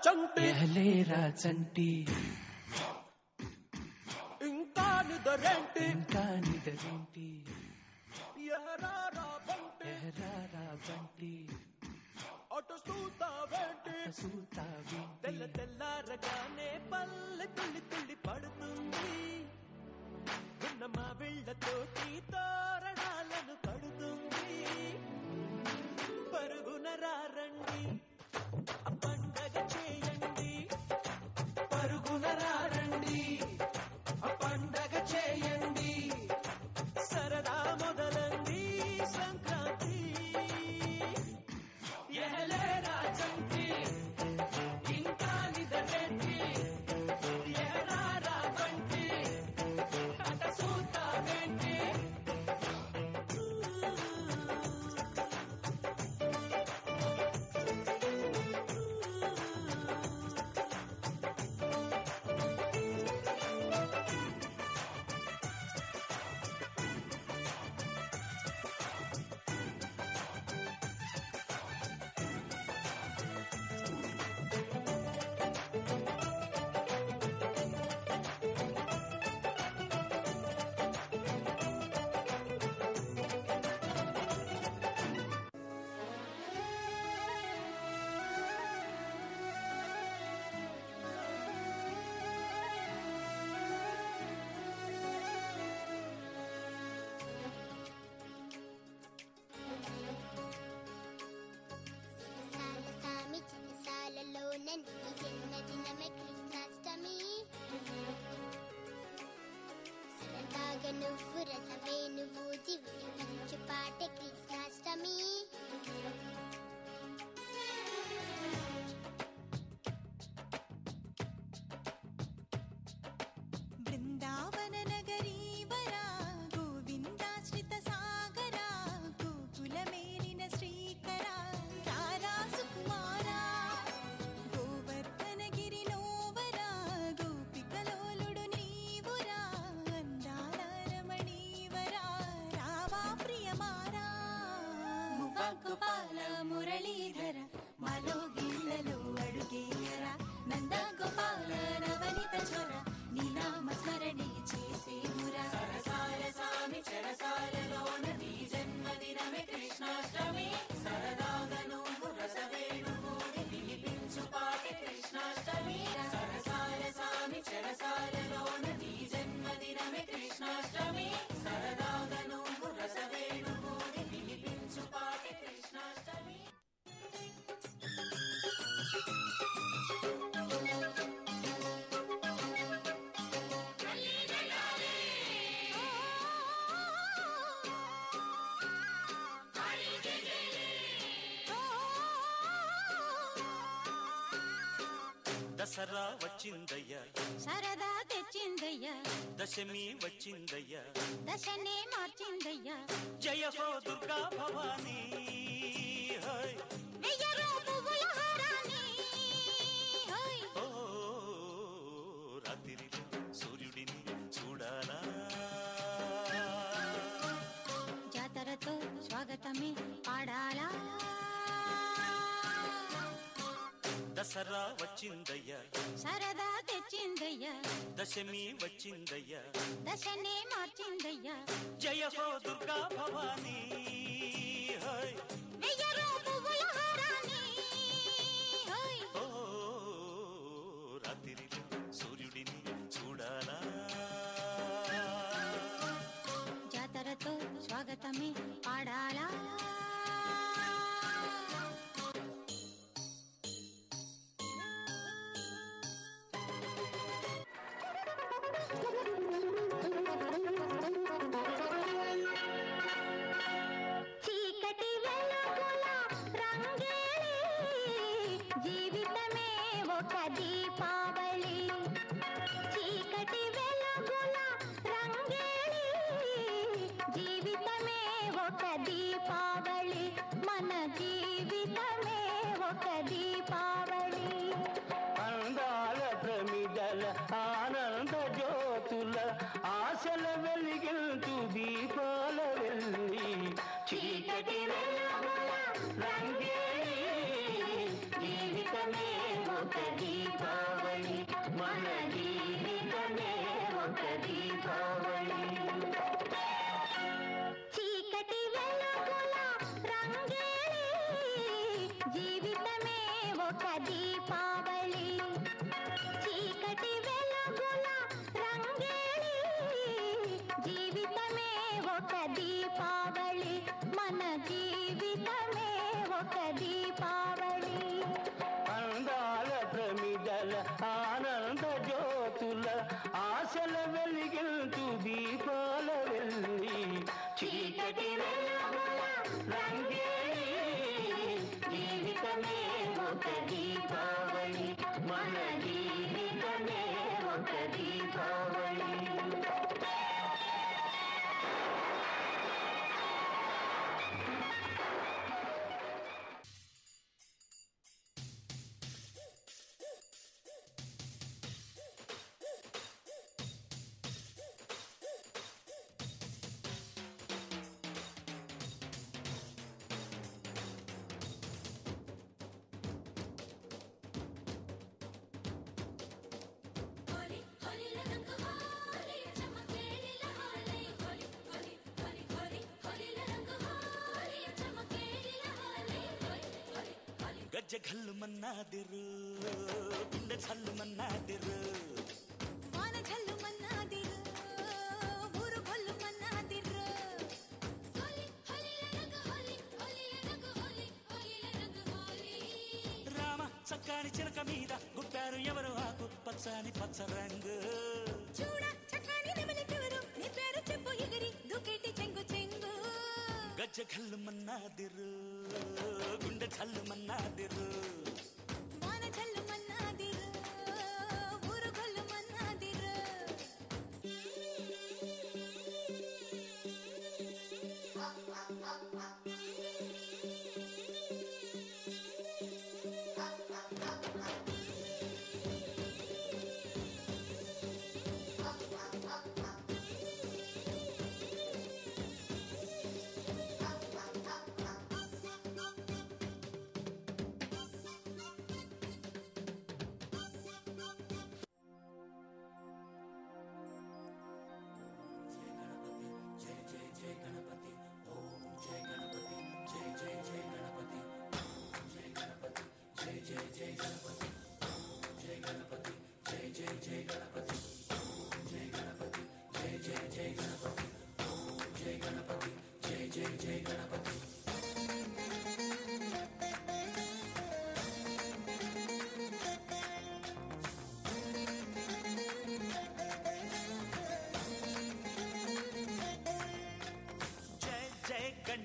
लहलेरा चंटी ఇంకా నిదరేంటి ఇంకా నిదరేంటి ఎహరారా బంటి ఎహరారా బంటి అటు సూతావేంటి సూతావేంటి తెల్ల తెల్లారగానే పల్లె తుల్లి తుల్లి పడుతుంది ఉన్న మా వెళ్ళతో गनुवु रसभेनुजि च पाठकृष्णाष्टमी దసరా వచ్చిందయ్యా. సరదా తెచ్చిందయ్యా. దశమి వచ్చిందయ్యా. దశనే మార్చిందయ్యా. జయ హో దుర్గా భవానీ. జాతరతో స్వాగతమే పాడాలా? దసరా వచ్చిందయ్యా. సరదా తెచ్చిందయ్యా. దశమి వచ్చిందయ్యా. దశనే మార్చిందయ్యా. జయ హో దుర్గా భవానీ. రాత్రి ஆ ಜಗಲ್ಲು ಮನ್ನಾದಿರು ಗುಂಡ ಝಲ್ಲು ಮನ್ನಾದಿರು ವಾನ ಝಲ್ಲು ಮನ್ನಾದಿರು ಊರು ಗೊಲ್ಲು ಮನ್ನಾದಿರು రామ చక్కని చిలక మీద గుట్టారు ఎవరు ఆకు? పచ్చని పచ్చ రంగు. చూడ చక్కని నెమలికెవరు నీ పేరు చెప్పు ఎగిరి దుకెటి చెంగు చెంగు. గజ్జ కళ్ళు మన్నాదిరు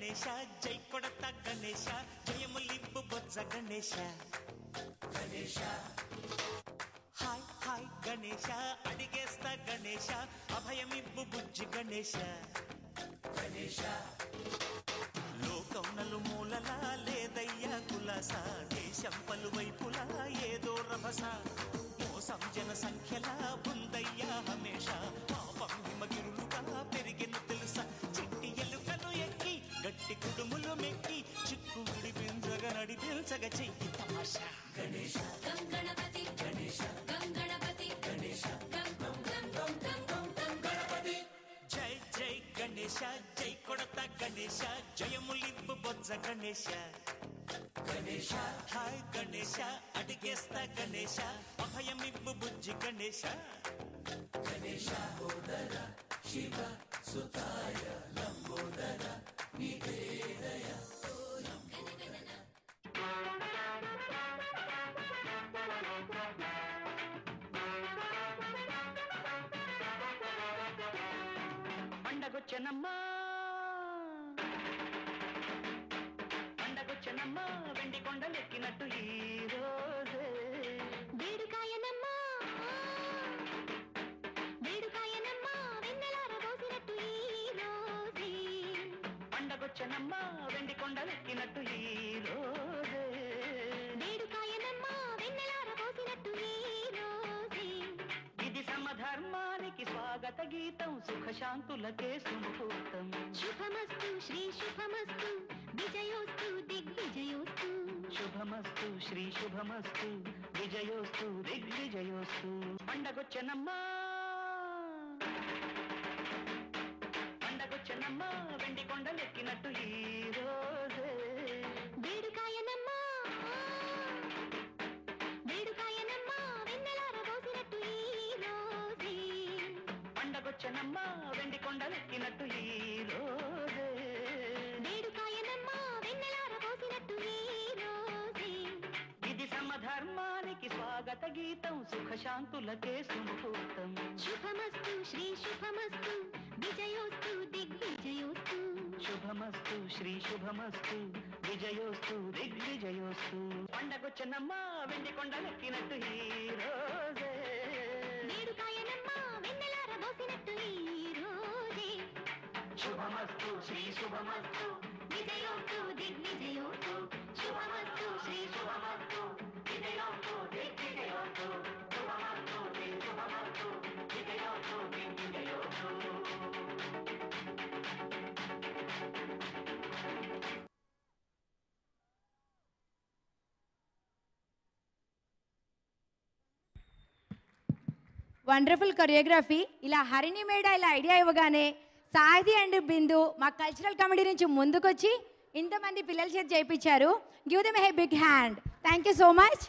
గణేశ జై కొడత గణేశ జయములింపు బొజ్జ గణేశ. గణేశ. హాయ్ హాయ్ గణేశ అడిగేస్తా గణేశ అభయమివ్వు బుజ్జి గణేశ. గణేశ. లోకం నలుమూలలా లేదయ్యా కులాస దేశం పలువైపులా ఏదో రభస. మోసం జన సంఖ్యలా ఉందయ్యా హమేష పాపం హిమగిరులుగా గట్టి కుడుములు మెక్కి చిక్కు విడిపించగా నడిపించగా చెయ్యి. తమాషా. గణేశ గం గణపతి గణేశ గం గణపతి గణేశ గం గం గం గం గం గం గం గణపతి జై జై గణేశ జై కొడత గణేశ జయములింపు బొజ్జ గణేశ గణేశ హాయ్ గణేశ అడిగేస్తా గణేశ అభయమివ్వు బుజ్జి గణేశ గణేశ శివ సుతాయ లంబోదర పండగొచ్చనమ్మా పండగొచ్చనమ్మా వెండి కొండలెక్కినట్టు ఈ రోజే. వేడుకాయనమ్మా వేడుకాయనమ్మా వెన్నెలార పోసినట్టు ఈ రోజే. పండగొచ్చనమ్మా వెండి కొండలెక్కినట్టు ఈ రోజే. వేడుకాయనమ్మా వెన్నెలార పోసినట్టు ఈ రోజే. ఇది సమధర్మానికి స్వాగత గీతం సుఖశాంతులకే సుముహూర్తం శుభమస్తు శ్రీ శుభమస్తు. విజయోస్తు దిగ్విజయోస్తు. శుభమస్తు శ్రీ శుభమస్తు. విజయోస్తు దిగ్విజయోస్తు. పండగొచ్చనమ్మా పండగొచ్చనమ్మా వెండి కొండలెక్కినట్టు ఈ రోజే. వేడుకాయనమ్మా వెన్నెలార పోసినట్టు ఈ రోజే. ఇది సమధర్మానికి స్వాగత గీతం సుఖశాంతులకే సుముహూర్తం శుభమస్తు శ్రీ శుభమస్తు విజయోస్తు దిగ్విజయోస్తు. శుభమస్తు శ్రీ శుభమస్తు విజయోస్తు దిగ్విజయోస్తు. పండగొచ్చనమ్మా వెండి కొండలెక్కినట్టు ఈ రోజే. శ్రీ శుభమస్తు విజయోస్తు దిగ్విజయోస్తు శుభమస్తు శ్రీ శుభమస్తు విజయోస్తు దిగ్విజయోస్తు శుభమస్తు శ్రీ శుభమస్తు విజయోస్తు దిగ్విజయోస్తు వండర్ఫుల్ కొరియోగ్రఫీ ఇలా హరిణి మేడ ఇలా ఐడియా ఇవ్వగానే సాహితి అండ్ బిందు మా కల్చరల్ కమిటీ నుంచి ముందుకొచ్చి ఇంతమంది పిల్లల చేతి చేయించారు. Give them a big hand thank you so much